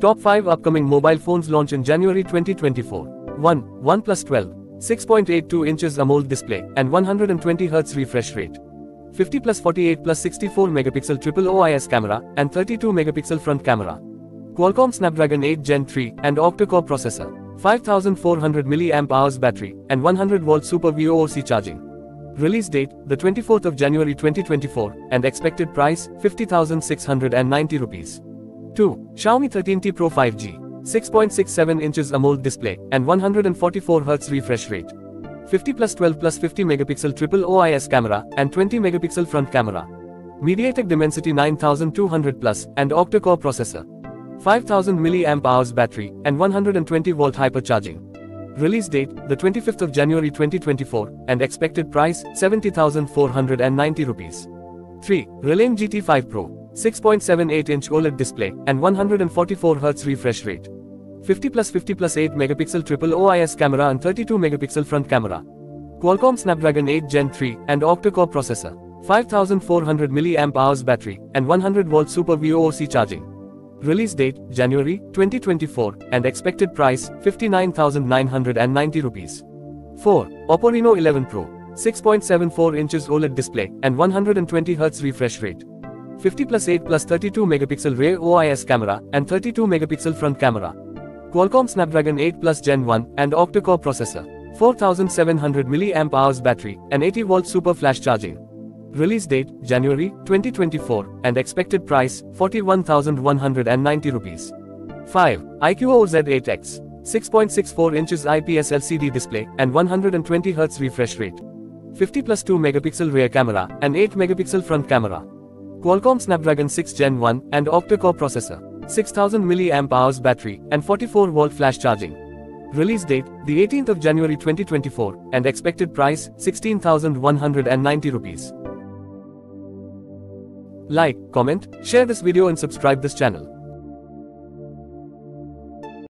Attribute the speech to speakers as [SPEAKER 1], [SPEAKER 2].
[SPEAKER 1] Top 5 upcoming mobile phones launch in January 2024. 1. OnePlus 12. 6.82 inches AMOLED display and 120 Hz refresh rate. 50 plus 48 plus 64 megapixel triple OIS camera and 32 megapixel front camera. Qualcomm Snapdragon 8 Gen 3 and octa-core processor. 5400 mAh battery and 100 volt Super VOOC charging. Release date, the 24th of January 2024, and expected price, 50,690 rupees. 2. Xiaomi 13T Pro 5G. 6.67 inches AMOLED display and 144 Hz refresh rate. 50 plus 12 plus 50 megapixel triple OIS camera and 20 megapixel front camera. MediaTek Dimensity 9200 plus and octa-core processor. 5000 mAh battery and 120 volt hypercharging. Release date, the 25th of January 2024, and expected price, 70,490 rupees. 3. Realme GT5 Pro. 6.78-inch OLED display, and 144 Hz refresh rate. 50 plus 50 plus 8 megapixel triple OIS camera and 32 megapixel front camera. Qualcomm Snapdragon 8 Gen 3 and octa-core processor. 5400 mAh battery and 100 volt Super VOOC charging. Release date, January 2024, and expected price, 59,990 rupees. 4. Oppo Reno 11 Pro. 6.74 inches OLED display and 120 Hz refresh rate. 50 plus 8 plus 32 megapixel rear OIS camera and 32 megapixel front camera. Qualcomm Snapdragon 8 Plus Gen 1 and octa-core processor. 4700 mAh battery and 80 volt super flash charging. Release date, January 2024, and expected price, 41,190 rupees. 5. iQOO Z8X. 6.64 inches IPS LCD display and 120 Hz refresh rate. 50 plus 2 megapixel rear camera and 8 megapixel front camera. Qualcomm Snapdragon 6 Gen 1 and octa-core processor. 6000 mAh battery and 44 volt flash charging. Release date, the 18th of January 2024, and expected price, 16,190 rupees. Like, comment, share this video and subscribe this channel.